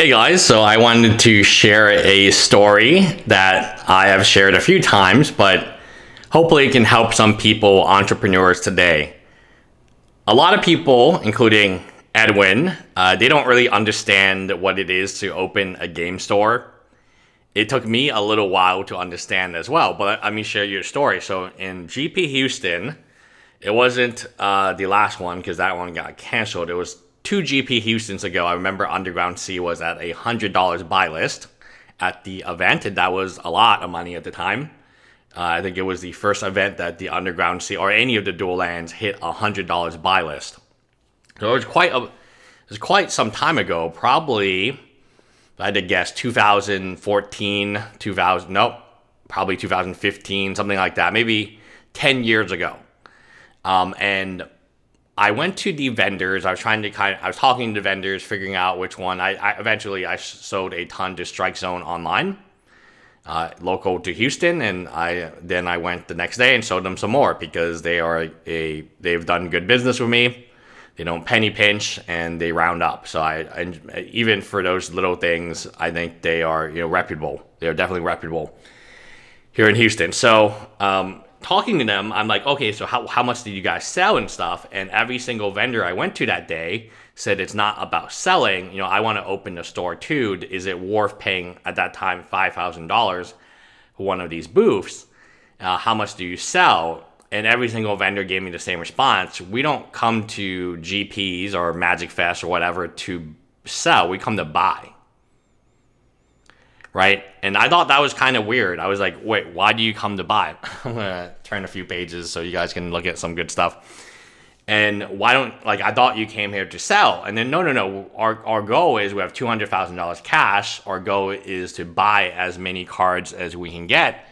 Hey guys, so I wanted to share a story that I have shared a few times, but hopefully it can help some people, entrepreneurs today. A lot of people, including Edwin, uh, they don't really understand what it is to open a game store. It took me a little while to understand as well, but let me share your story. So in GP Houston, it wasn't uh, the last one because that one got canceled. It was two GP Houstons ago, I remember Underground Sea was at a hundred dollars buy list at the event, and that was a lot of money at the time. Uh, I think it was the first event that the Underground Sea or any of the dual lands hit a hundred dollars buy list. So it was quite a, it was quite some time ago, probably. I had to guess 2014, 2000, nope, probably 2015, something like that, maybe 10 years ago. Um, and I went to the vendors. I was trying to kind of, I was talking to vendors, figuring out which one. I, I eventually I sold a ton to Strike Zone online, uh, local to Houston, and I then I went the next day and sold them some more because they are a they've done good business with me. They don't penny pinch and they round up. So I, I even for those little things, I think they are you know reputable. They are definitely reputable here in Houston. So um, talking to them, I'm like, okay, so how, how much did you guys sell and stuff? And every single vendor I went to that day said it's not about selling. You know, I want to open a store too. Is it worth paying at that time $5,000 for one of these booths? Uh, how much do you sell? And every single vendor gave me the same response. We don't come to GPs or Magic Fest or whatever to sell, we come to buy right? And I thought that was kind of weird. I was like, wait, why do you come to buy? I'm gonna turn a few pages so you guys can look at some good stuff. And why don't like I thought you came here to sell? And then no, no, no. Our our goal is we have two hundred thousand dollars cash. Our goal is to buy as many cards as we can get,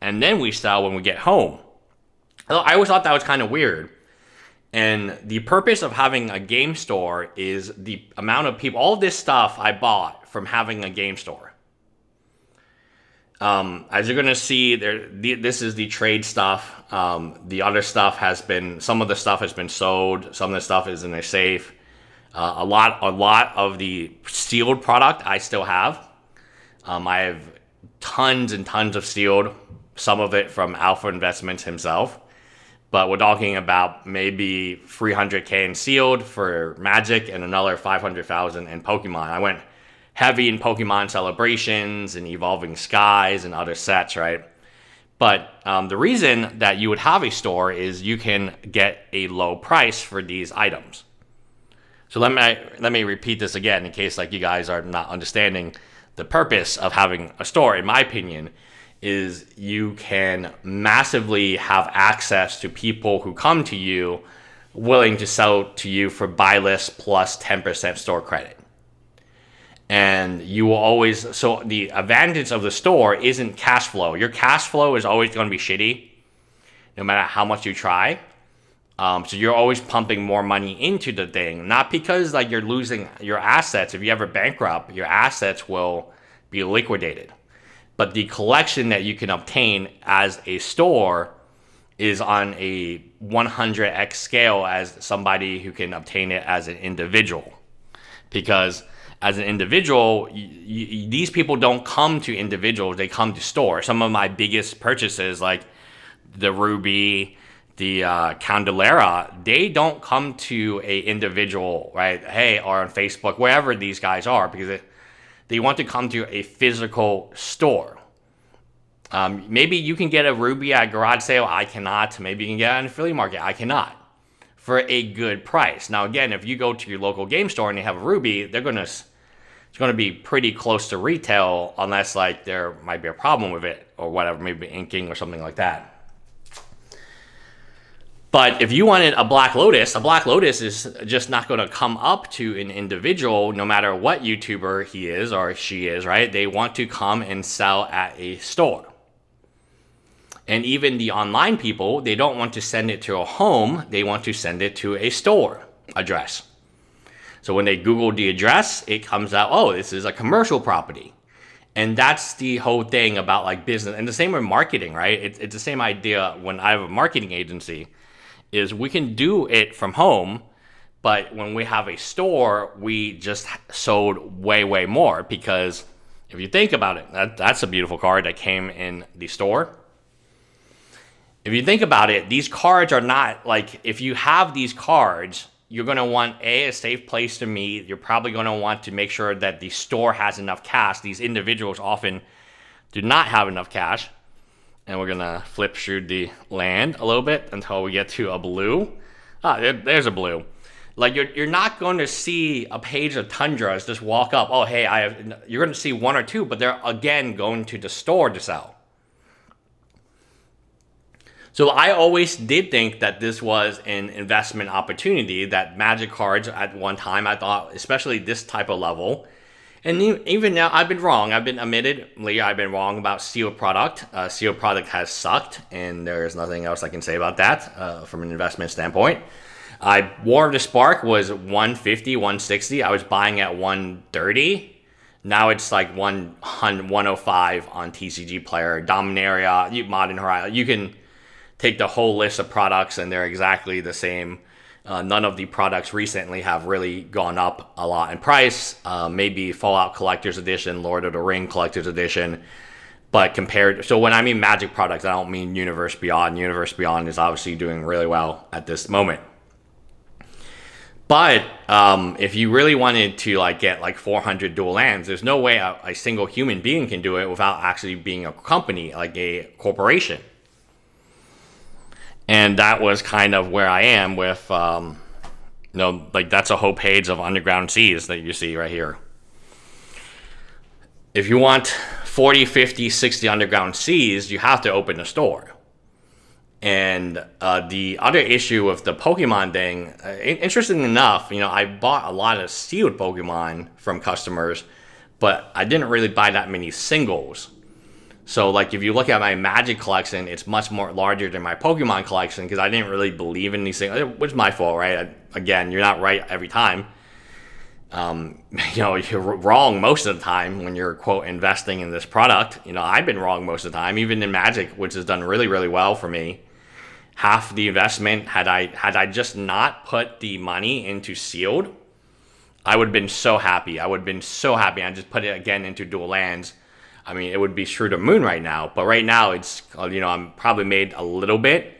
and then we sell when we get home. I always thought that was kind of weird. And the purpose of having a game store is the amount of people. All this stuff I bought from having a game store um, as you're gonna see, there the, this is the trade stuff. Um, the other stuff has been some of the stuff has been sold. Some of the stuff is in a safe. Uh, a lot, a lot of the sealed product I still have. Um, I have tons and tons of sealed. Some of it from Alpha Investments himself, but we're talking about maybe 300k in sealed for Magic and another 500,000 in Pokemon. I went heavy in Pokemon celebrations and Evolving Skies and other sets, right? But um, the reason that you would have a store is you can get a low price for these items. So let me let me repeat this again in case like you guys are not understanding the purpose of having a store. In my opinion, is you can massively have access to people who come to you willing to sell to you for buy list plus 10% store credit and you will always so the advantage of the store isn't cash flow. Your cash flow is always going to be shitty no matter how much you try. Um, so you're always pumping more money into the thing not because like you're losing your assets. If you ever bankrupt your assets will be liquidated. But the collection that you can obtain as a store is on a 100x scale as somebody who can obtain it as an individual. Because as an individual, these people don't come to individuals; they come to stores. Some of my biggest purchases, like the Ruby, the uh, Candelabra, they don't come to a individual, right? Hey, or on Facebook, wherever these guys are, because it, they want to come to a physical store. Um, maybe you can get a Ruby at garage sale. I cannot. Maybe you can get it on a flea market. I cannot for a good price. Now, again, if you go to your local game store and you have a Ruby, they're gonna it's gonna be pretty close to retail, unless like there might be a problem with it or whatever, maybe inking or something like that. But if you wanted a Black Lotus, a Black Lotus is just not going to come up to an individual, no matter what YouTuber he is or she is, right? They want to come and sell at a store. And even the online people, they don't want to send it to a home, they want to send it to a store address. So when they Google the address, it comes out, oh, this is a commercial property. And that's the whole thing about like business. And the same with marketing, right? It's, it's the same idea when I have a marketing agency is we can do it from home, But when we have a store, we just sold way, way more because if you think about it, that, that's a beautiful card that came in the store. If you think about it, these cards are not like if you have these cards, you're going to want a, a safe place to meet. You're probably going to want to make sure that the store has enough cash. These individuals often do not have enough cash. And we're going to flip through the land a little bit until we get to a blue. Ah, there, there's a blue. Like you're, you're not going to see a page of tundras just walk up. Oh, hey, I have. You're going to see one or two, but they're again going to the store to sell. So I always did think that this was an investment opportunity. That Magic cards at one time I thought, especially this type of level, and even now, I've been wrong. I've been admittedly, I've been wrong about sealed product. Uh, sealed product has sucked, and there's nothing else I can say about that uh, from an investment standpoint. I War of the Spark was 150, 160. I was buying at 130. Now it's like 105 on TCG Player, Dominaria, Modern Horizon. You can take the whole list of products, and they're exactly the same uh, none of the products recently have really gone up a lot in price. Uh, maybe Fallout Collector's Edition, Lord of the Ring Collector's Edition. But compared, so when I mean Magic products, I don't mean Universe Beyond. Universe Beyond is obviously doing really well at this moment. But um, if you really wanted to like get like 400 dual lands, there's no way a, a single human being can do it without actually being a company, like a corporation and that was kind of where I am with, um, you know, like that's a whole page of underground seas that you see right here. If you want 40, 50, 60 underground seas, you have to open a store. And uh, the other issue with the Pokemon thing, uh, interesting enough, you know, I bought a lot of sealed Pokemon from customers, but I didn't really buy that many singles. So like if you look at my Magic collection, it's much more larger than my Pokemon collection because I didn't really believe in these things. It was my fault, right? I, again, you're not right every time. Um, you know, you're wrong most of the time when you're quote investing in this product. You know, I've been wrong most of the time, even in Magic, which has done really, really well for me. Half the investment had I had I just not put the money into sealed, I would have been so happy. I would have been so happy. I just put it again into dual lands I mean, it would be through the moon right now. But right now, it's uh, you know I'm probably made a little bit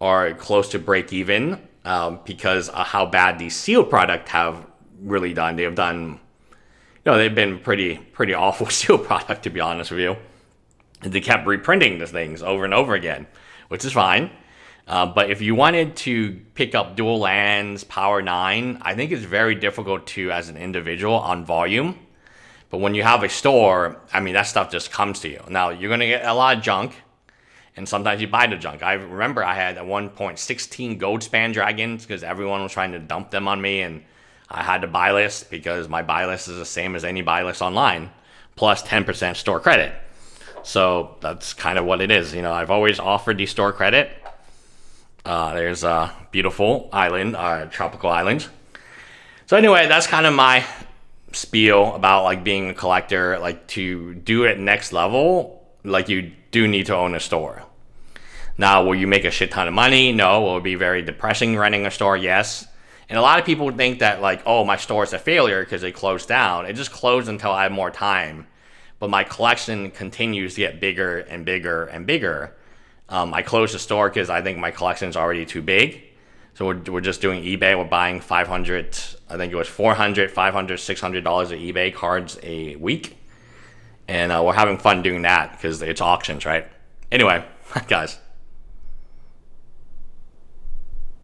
or close to break even um, because of how bad the sealed product have really done. They have done, you know, they've been pretty pretty awful sealed product to be honest with you. And they kept reprinting the things over and over again, which is fine. Uh, but if you wanted to pick up dual lands, Power 9, I think it's very difficult to, as an individual, on volume but when you have a store, I mean, that stuff just comes to you. Now, you're going to get a lot of junk, and sometimes you buy the junk. I remember I had at one point 16 Goldspan Dragons because everyone was trying to dump them on me, and I had to buy list because my buy list is the same as any buy list online, plus 10% store credit. So that's kind of what it is. You know, I've always offered the store credit. Uh, there's a beautiful island, uh, tropical islands. So anyway, that's kind of my spiel about like being a collector, like to do it next level, like you do need to own a store. Now, will you make a shit ton of money? No. Will it be very depressing running a store? Yes. And a lot of people would think that like, oh, my store is a failure because it closed down. It just closed until I have more time. But my collection continues to get bigger and bigger and bigger. Um, I closed the store because I think my collection is already too big. So we're, we're just doing eBay. We're buying 500, I think it was 400, 500, 600 dollars of eBay cards a week, and uh, we're having fun doing that because it's auctions, right? Anyway, guys,